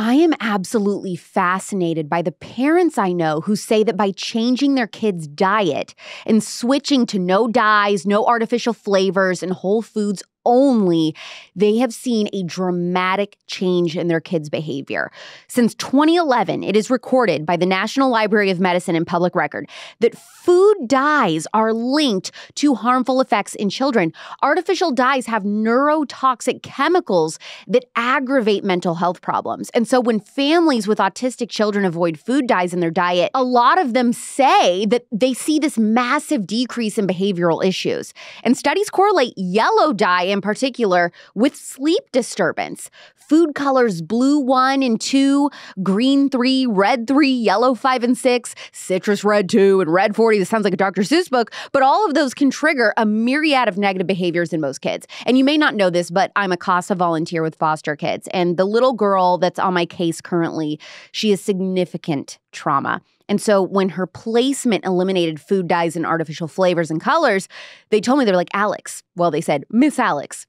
I am absolutely fascinated by the parents I know who say that by changing their kids' diet and switching to no dyes, no artificial flavors, and whole foods only, they have seen a dramatic change in their kids' behavior. Since 2011, it is recorded by the National Library of Medicine and Public Record that food dyes are linked to harmful effects in children. Artificial dyes have neurotoxic chemicals that aggravate mental health problems. And so when families with autistic children avoid food dyes in their diet, a lot of them say that they see this massive decrease in behavioral issues. And studies correlate yellow dye in particular with sleep disturbance. Food colors blue 1 and 2, green 3, red 3, yellow 5 and 6, citrus red 2, and red 40. This sounds like a Dr. Seuss book, but all of those can trigger a myriad of negative behaviors in most kids. And you may not know this, but I'm a CASA volunteer with foster kids. And the little girl that's on my case currently, she has significant trauma. And so when her placement eliminated food dyes and artificial flavors and colors, they told me they were like, Alex. Well, they said, Miss Alex,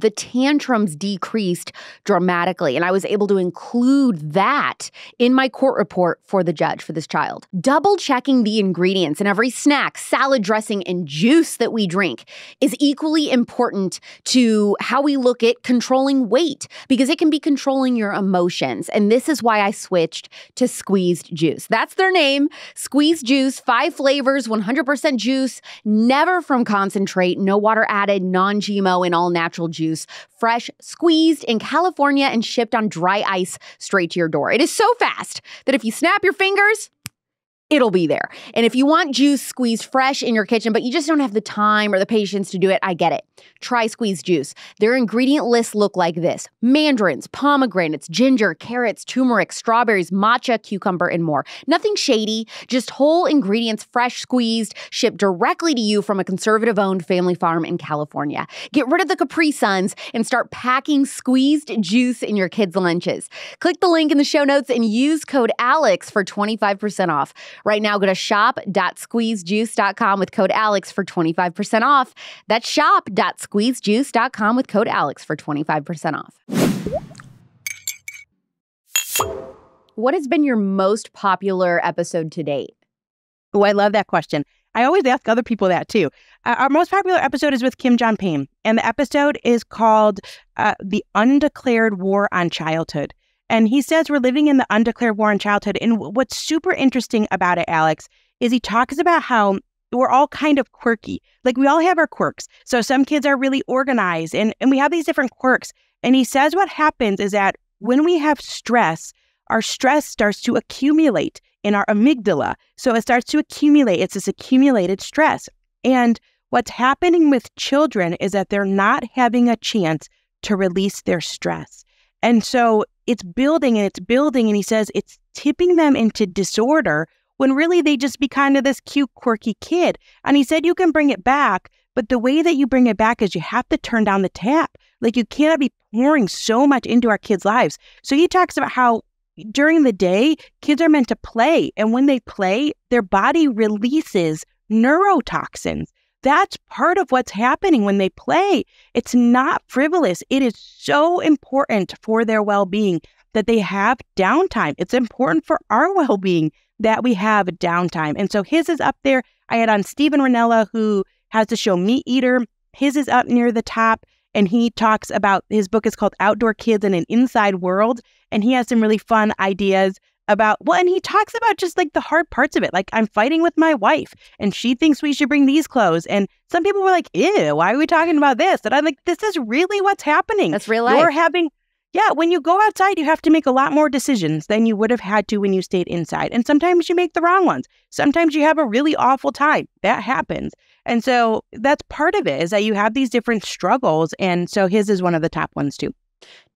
the tantrums decreased dramatically. And I was able to include that in my court report for the judge for this child. Double checking the ingredients in every snack, salad dressing, and juice that we drink is equally important to how we look at controlling weight because it can be controlling your emotions. And this is why I switched to squeezed juice. That's their name squeezed juice, five flavors, 100% juice, never from concentrate, no water added, non GMO, and all natural juice, fresh, squeezed in California and shipped on dry ice straight to your door. It is so fast that if you snap your fingers, it'll be there. And if you want juice squeezed fresh in your kitchen, but you just don't have the time or the patience to do it, I get it. Try squeezed juice. Their ingredient lists look like this mandarins, pomegranates, ginger, carrots, turmeric, strawberries, matcha, cucumber, and more. Nothing shady, just whole ingredients, fresh squeezed, shipped directly to you from a conservative owned family farm in California. Get rid of the Capri Suns and start packing squeezed juice in your kids' lunches. Click the link in the show notes and use code ALEX for 25% off. Right now, go to shop.squeezedjuice.com with code ALEX for 25% off. That's shop.squeezedjuice.com with code ALEX for 25% off. What has been your most popular episode to date? Oh, I love that question. I always ask other people that too. Uh, our most popular episode is with Kim John Payne, and the episode is called uh, The Undeclared War on Childhood. And he says we're living in the undeclared war on childhood. And what's super interesting about it, Alex, is he talks about how we're all kind of quirky. Like we all have our quirks. So some kids are really organized and, and we have these different quirks. And he says what happens is that when we have stress, our stress starts to accumulate in our amygdala. So it starts to accumulate. It's this accumulated stress. And what's happening with children is that they're not having a chance to release their stress. And so it's building and it's building. And he says it's tipping them into disorder when really they just be kind of this cute, quirky kid. And he said you can bring it back, but the way that you bring it back is you have to turn down the tap. Like you cannot be pouring so much into our kids' lives. So he talks about how during the day, kids are meant to play. And when they play, their body releases neurotoxins. That's part of what's happening when they play. It's not frivolous. It is so important for their well being. that they have downtime. It's important for our well being that we have downtime. And so his is up there. I had on Steven Rinella, who has the show Meat Eater. His is up near the top. And he talks about his book is called Outdoor Kids in an Inside World. And he has some really fun ideas about well, and he talks about just like the hard parts of it. Like I'm fighting with my wife and she thinks we should bring these clothes. And some people were like, ew, why are we talking about this? And I'm like, this is really what's happening. That's real life. You're having yeah, when you go outside, you have to make a lot more decisions than you would have had to when you stayed inside. And sometimes you make the wrong ones. Sometimes you have a really awful time. That happens. And so that's part of it is that you have these different struggles. And so his is one of the top ones too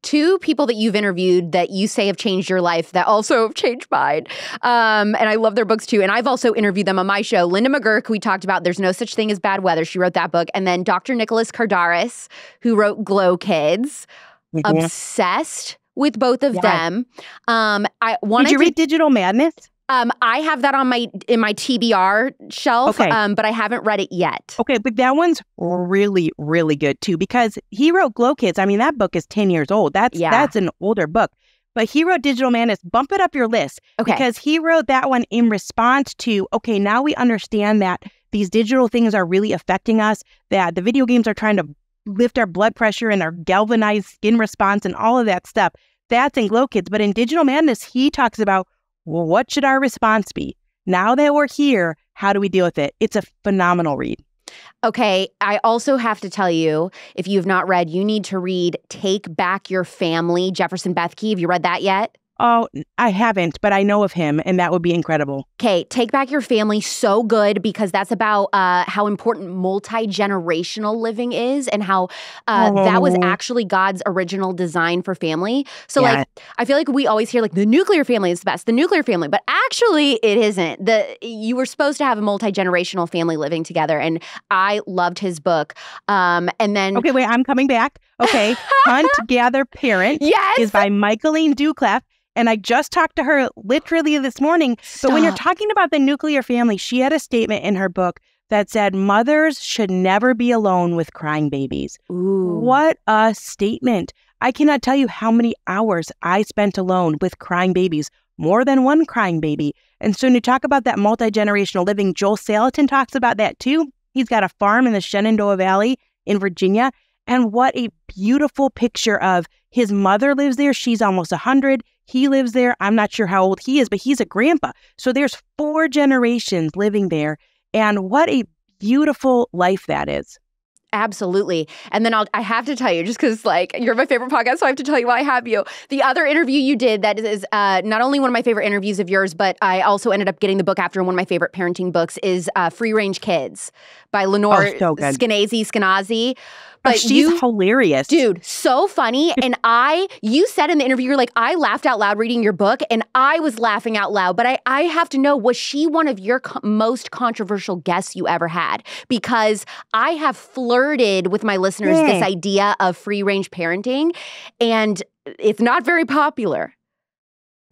two people that you've interviewed that you say have changed your life that also have changed mine. Um, and I love their books too. And I've also interviewed them on my show. Linda McGurk, we talked about There's No Such Thing as Bad Weather. She wrote that book. And then Dr. Nicholas Kardaras, who wrote Glow Kids, mm-hmm. obsessed with both of yeah. them. Um, I wanted Did you read Digital Madness? Um, I have that on my in my TBR shelf, okay. um, but I haven't read it yet. Okay, but that one's really, really good too because he wrote Glow Kids. I mean, that book is ten years old. That's yeah. that's an older book. But he wrote Digital Madness. Bump it up your list okay. because he wrote that one in response to okay, now we understand that these digital things are really affecting us. That the video games are trying to lift our blood pressure and our galvanized skin response and all of that stuff. That's in Glow Kids. But in Digital Madness, he talks about well, what should our response be? Now that we're here, how do we deal with it? It's a phenomenal read. Okay, I also have to tell you if you've not read, you need to read Take Back Your Family, Jefferson Bethke. Have you read that yet? Oh, I haven't, but I know of him, and that would be incredible. Okay, Take Back Your Family, so good because that's about uh, how important multi generational living is and how uh, oh. that was oh. actually God's original design for family. So, yeah. like, I feel like we always hear like the nuclear family is the best, the nuclear family, but actually, it isn't. The you were supposed to have a multi generational family living together, and I loved his book. Um, and then, okay, wait, I'm coming back. Okay, Hunt, Gather, Parent yes! is by Michaeleen Doucleff. And I just talked to her literally this morning. Stop. But when you're talking about the nuclear family, she had a statement in her book that said mothers should never be alone with crying babies. Ooh. What a statement. I cannot tell you how many hours I spent alone with crying babies, more than one crying baby. And so when you talk about that multi generational living, Joel Salatin talks about that too. He's got a farm in the Shenandoah Valley in Virginia. And what a beautiful picture of his mother lives there. She's almost 100. He lives there. I'm not sure how old he is, but he's a grandpa. So there's four generations living there. And what a beautiful life that is. Absolutely. And then I'll, I have to tell you, just because like you're my favorite podcast, so I have to tell you why I have you. The other interview you did that is uh, not only one of my favorite interviews of yours, but I also ended up getting the book after one of my favorite parenting books is uh, Free Range Kids by Lenore oh, so Skenazy Skenazy. But oh, she's you, hilarious. Dude, so funny. and I, you said in the interview, you're like, I laughed out loud reading your book and I was laughing out loud. But I, I have to know, was she one of your co- most controversial guests you ever had? Because I have flirted with my listeners this idea of free range parenting and it's not very popular.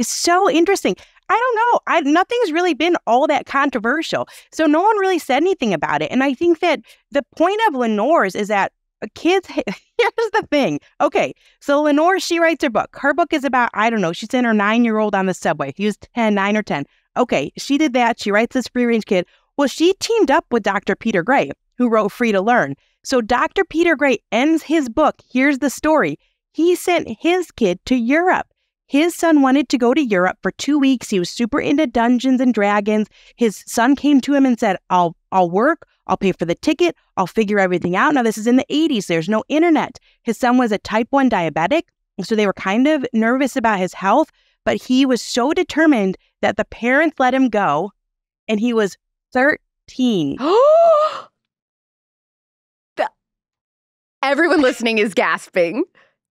It's so interesting. I don't know. I, nothing's really been all that controversial. So no one really said anything about it. And I think that the point of Lenore's is that kids here's the thing. Okay so lenore she writes her book. Her book is about i don't know she sent her nine-year-old on the subway. He was 10 9 or 10 okay she did that. She writes this free range kid. Well she teamed up with dr peter gray who wrote free to learn. So dr peter gray ends his book. Here's the story. He sent his kid to europe. His son wanted to go to Europe for two weeks. He was super into Dungeons and Dragons. His son came to him and said, I'll I'll work, I'll pay for the ticket, I'll figure everything out. Now, this is in the 80s, there's no internet. His son was a type 1 diabetic, so they were kind of nervous about his health, but he was so determined that the parents let him go, and he was 13. Everyone listening is gasping.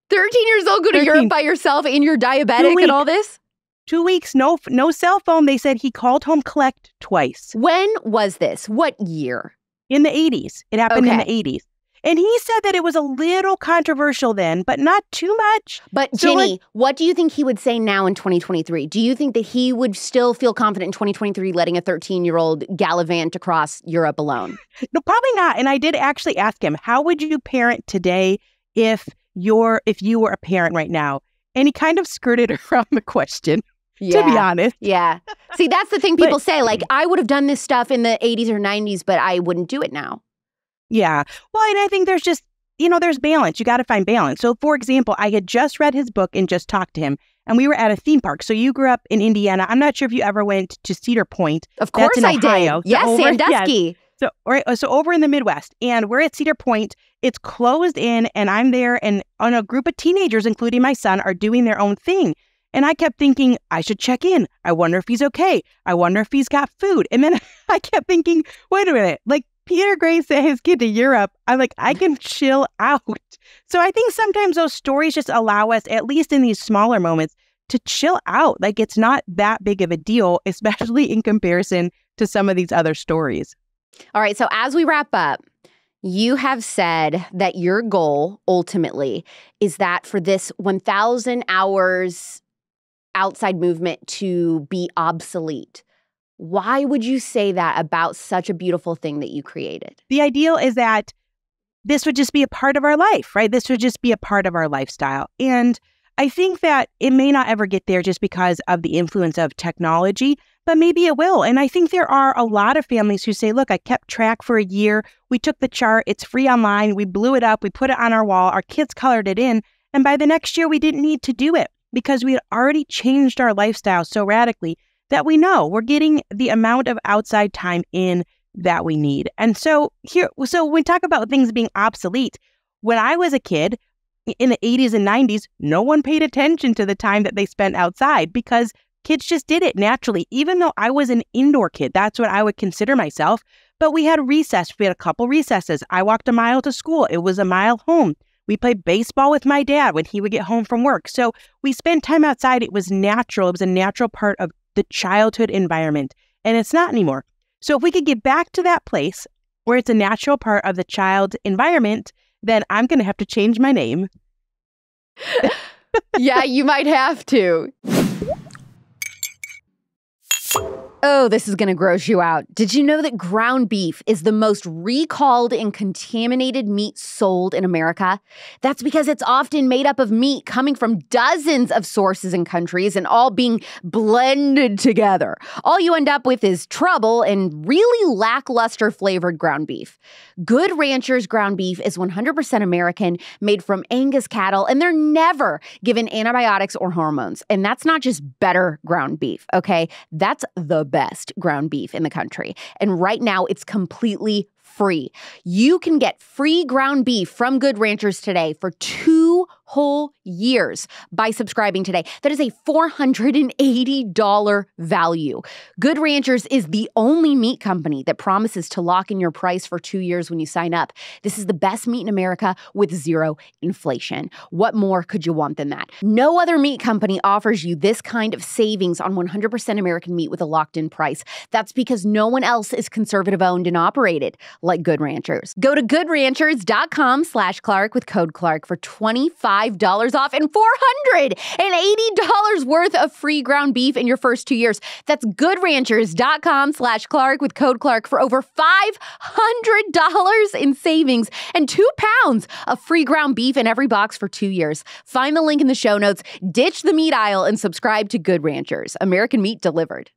13 years old, go to 13. Europe by yourself, and you're diabetic and all this? Two weeks, no, no cell phone. They said he called home collect twice. When was this? What year? In the 80s. It happened okay. in the 80s. And he said that it was a little controversial then, but not too much. But so Ginny, like, what do you think he would say now in 2023? Do you think that he would still feel confident in 2023 letting a 13 year old gallivant across Europe alone? No, probably not. And I did actually ask him, how would you parent today if you're if you were a parent right now? And he kind of skirted around the question, yeah. to be honest. Yeah. See, that's the thing people but, say. Like, I would have done this stuff in the 80s or 90s, but I wouldn't do it now. Yeah. Well, and I think there's just, you know, there's balance. You got to find balance. So, for example, I had just read his book and just talked to him, and we were at a theme park. So, you grew up in Indiana. I'm not sure if you ever went to Cedar Point. Of course I Ohio. did. yes, over, Sandusky. Yes. So, right, uh, so over in the Midwest, and we're at Cedar Point. It's closed in, and I'm there, and on a group of teenagers, including my son, are doing their own thing. And I kept thinking, I should check in. I wonder if he's okay. I wonder if he's got food. And then I kept thinking, wait a minute, like Peter Gray sent his kid to Europe. I'm like, I can chill out. So I think sometimes those stories just allow us, at least in these smaller moments, to chill out. Like it's not that big of a deal, especially in comparison to some of these other stories. All right. So as we wrap up, you have said that your goal ultimately is that for this 1,000 hours outside movement to be obsolete. Why would you say that about such a beautiful thing that you created? The ideal is that this would just be a part of our life, right? This would just be a part of our lifestyle. And I think that it may not ever get there just because of the influence of technology, but maybe it will. And I think there are a lot of families who say, look, I kept track for a year. We took the chart, it's free online. We blew it up, we put it on our wall, our kids colored it in. And by the next year, we didn't need to do it because we had already changed our lifestyle so radically that we know we're getting the amount of outside time in that we need. And so here, so we talk about things being obsolete, when I was a kid in the 80s and 90s, no one paid attention to the time that they spent outside because kids just did it naturally. Even though I was an indoor kid, that's what I would consider myself. But we had recess. We had a couple recesses. I walked a mile to school. It was a mile home. We played baseball with my dad when he would get home from work. So we spent time outside. It was natural. It was a natural part of the childhood environment. And it's not anymore. So if we could get back to that place where it's a natural part of the child environment, then I'm going to have to change my name. yeah, you might have to. Oh, this is going to gross you out. Did you know that ground beef is the most recalled and contaminated meat sold in America? That's because it's often made up of meat coming from dozens of sources and countries and all being blended together. All you end up with is trouble and really lackluster flavored ground beef. Good Ranchers ground beef is 100% American, made from Angus cattle, and they're never given antibiotics or hormones. And that's not just better ground beef, okay? That's the best ground beef in the country. And right now, it's completely free. You can get free ground beef from Good Ranchers today for two whole years by subscribing today. That is a $480 value. Good Ranchers is the only meat company that promises to lock in your price for two years when you sign up. This is the best meat in America with zero inflation. What more could you want than that? No other meat company offers you this kind of savings on 100% American meat with a locked in price. That's because no one else is conservative owned and operated like Good Ranchers. Go to goodranchers.com slash Clark with code Clark for 25 off and $480 worth of free ground beef in your first two years. That's goodranchers.com slash Clark with code Clark for over $500 in savings and two pounds of free ground beef in every box for two years. Find the link in the show notes, ditch the meat aisle, and subscribe to Good Ranchers. American meat delivered.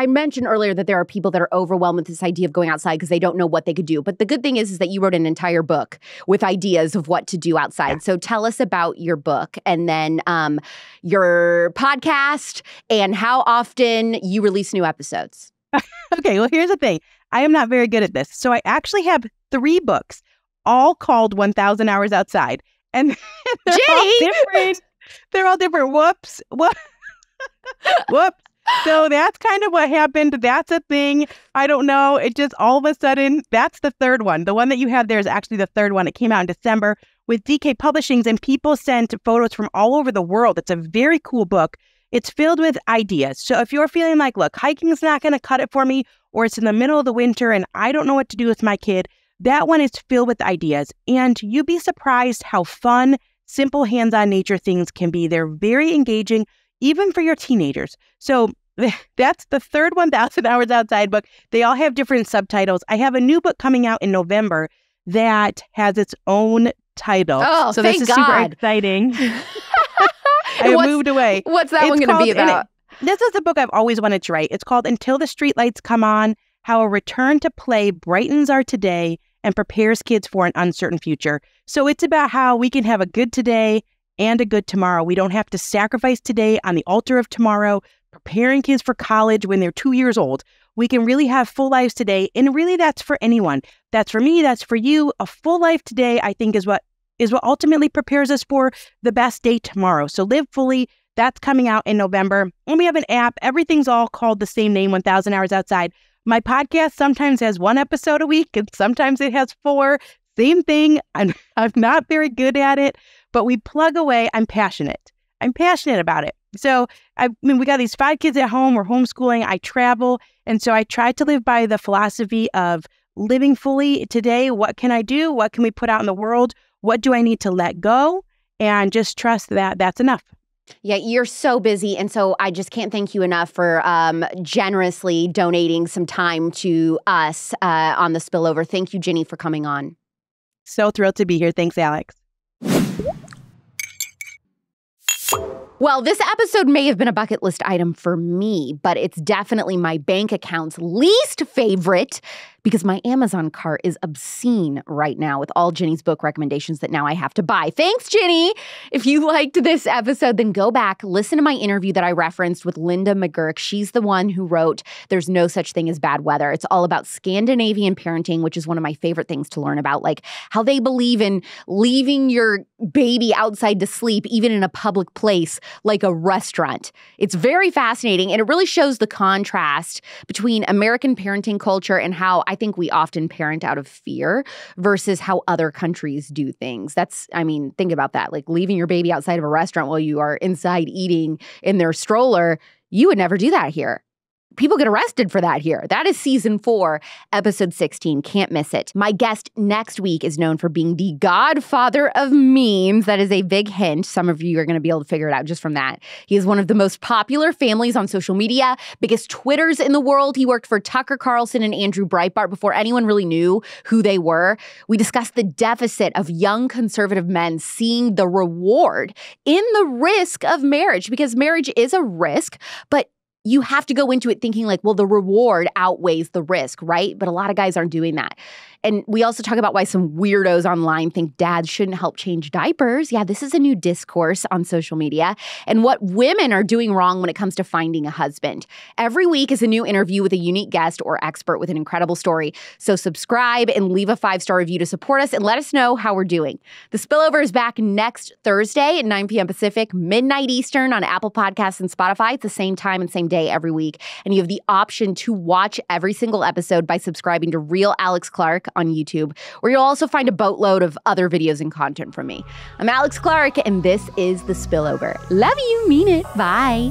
I mentioned earlier that there are people that are overwhelmed with this idea of going outside because they don't know what they could do. But the good thing is, is that you wrote an entire book with ideas of what to do outside. So tell us about your book and then um, your podcast and how often you release new episodes. okay, well, here's the thing I am not very good at this. So I actually have three books, all called 1000 Hours Outside. And they're all different. They're all different. Whoops. Whoops. Whoops so that's kind of what happened. That's a thing. I don't know. It just all of a sudden, that's the third one. The one that you have there is actually the third one. It came out in December with DK Publishings, and people sent photos from all over the world. It's a very cool book. It's filled with ideas. So if you're feeling like, look, hiking is not going to cut it for me, or it's in the middle of the winter and I don't know what to do with my kid, that one is filled with ideas. And you'd be surprised how fun, simple hands on nature things can be. They're very engaging, even for your teenagers. So that's the third 1000 Hours Outside book. They all have different subtitles. I have a new book coming out in November that has its own title. Oh, so this is God. super exciting. I moved away. What's that It's one going to be and it- about? This is a book I've always wanted to write. It's called Until the Streetlights Come On How a Return to Play Brightens Our Today and Prepares Kids for an Uncertain Future. So it's about how we can have a good today and a good tomorrow. We don't have to sacrifice today on the altar of tomorrow, preparing kids for college when they're two years old. We can really have full lives today. And really, that's for anyone. That's for me. That's for you. A full life today, I think, is what is what ultimately prepares us for the best day tomorrow. So live fully. That's coming out in November. And we have an app. Everything's all called the same name, 1000 Hours Outside. My podcast sometimes has one episode a week and sometimes it has four. Same thing. I'm, I'm not very good at it, but we plug away. I'm passionate. I'm passionate about it. So, I mean, we got these five kids at home. We're homeschooling. I travel. And so I try to live by the philosophy of living fully today. What can I do? What can we put out in the world? What do I need to let go? And just trust that that's enough. Yeah, you're so busy. And so I just can't thank you enough for um, generously donating some time to us uh, on the spillover. Thank you, Ginny, for coming on. So thrilled to be here. Thanks, Alex. Well, this episode may have been a bucket list item for me, but it's definitely my bank account's least favorite because my Amazon cart is obscene right now with all Ginny's book recommendations that now I have to buy. Thanks, Ginny. If you liked this episode, then go back, listen to my interview that I referenced with Linda McGurk. She's the one who wrote There's No Such Thing as Bad Weather. It's all about Scandinavian parenting, which is one of my favorite things to learn about, like how they believe in leaving your baby outside to sleep, even in a public place like a restaurant. It's very fascinating and it really shows the contrast between American parenting culture and how I think we often parent out of fear versus how other countries do things. That's, I mean, think about that. Like leaving your baby outside of a restaurant while you are inside eating in their stroller. You would never do that here. People get arrested for that here. That is season four, episode 16. Can't miss it. My guest next week is known for being the godfather of memes. That is a big hint. Some of you are going to be able to figure it out just from that. He is one of the most popular families on social media, biggest Twitters in the world. He worked for Tucker Carlson and Andrew Breitbart before anyone really knew who they were. We discussed the deficit of young conservative men seeing the reward in the risk of marriage because marriage is a risk, but you have to go into it thinking like, well, the reward outweighs the risk, right? But a lot of guys aren't doing that. And we also talk about why some weirdos online think dads shouldn't help change diapers. Yeah, this is a new discourse on social media and what women are doing wrong when it comes to finding a husband. Every week is a new interview with a unique guest or expert with an incredible story. So subscribe and leave a five star review to support us and let us know how we're doing. The spillover is back next Thursday at 9 p.m. Pacific, midnight Eastern on Apple Podcasts and Spotify. It's the same time and same day every week. And you have the option to watch every single episode by subscribing to Real Alex Clark on YouTube, where you'll also find a boatload of other videos and content from me. I'm Alex Clark, and this is The Spillover. Love you, mean it. Bye.